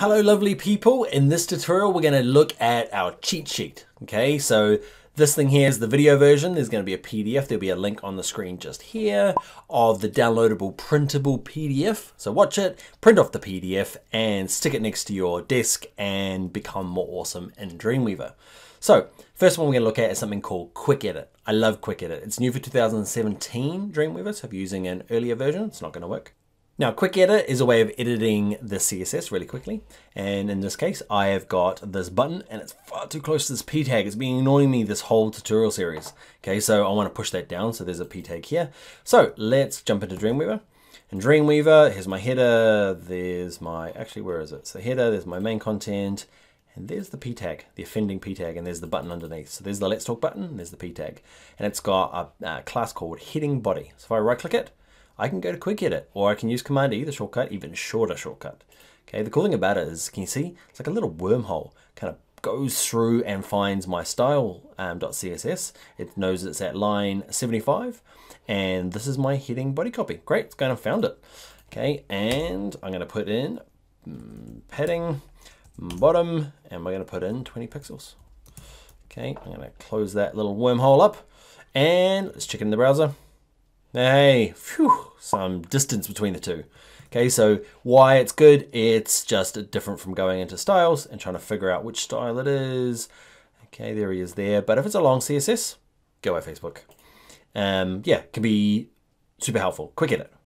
Hello lovely people, in this tutorial we're going to look at our cheat sheet. Okay, so this thing here is the video version, there's going to be a PDF, there'll be a link on the screen just here of the downloadable printable PDF. So watch it, print off the PDF and stick it next to your desk and become more awesome in Dreamweaver. So first one we're going to look at is something called Quick Edit. I love Quick Edit. It's new for 2017 Dreamweaver, so if you're using an earlier version, it's not going to work. Now, Quick Edit is a way of editing the CSS really quickly. And in this case, I have got this button and it's far too close to this P tag. It's been annoying me this whole tutorial series. Okay, so I want to push that down. So there's a P tag here. So let's jump into Dreamweaver. In Dreamweaver, here's my header. There's my, actually, where is it? So header, there's my main content. And there's the P tag, the offending P tag, and there's the button underneath. So there's the Let's Talk button, there's the P tag. And it's got a, a class called heading body. So if I right click it, I can go to quick edit or I can use command E, the shortcut, even shorter shortcut. Okay, the cool thing about it is, can you see? It's like a little wormhole, kind of goes through and finds my style.css. Um, it knows it's at line 75 and this is my heading body copy. Great, it's going to found it. Okay, and I'm going to put in um, padding bottom and we're going to put in 20 pixels. Okay, I'm going to close that little wormhole up and let's check in the browser. Hey, phew, some distance between the two. Okay, so why it's good, it's just different from going into styles and trying to figure out which style it is. Okay, there he is there. But if it's a long CSS, go by Facebook. Um, yeah, can be super helpful. Quick edit.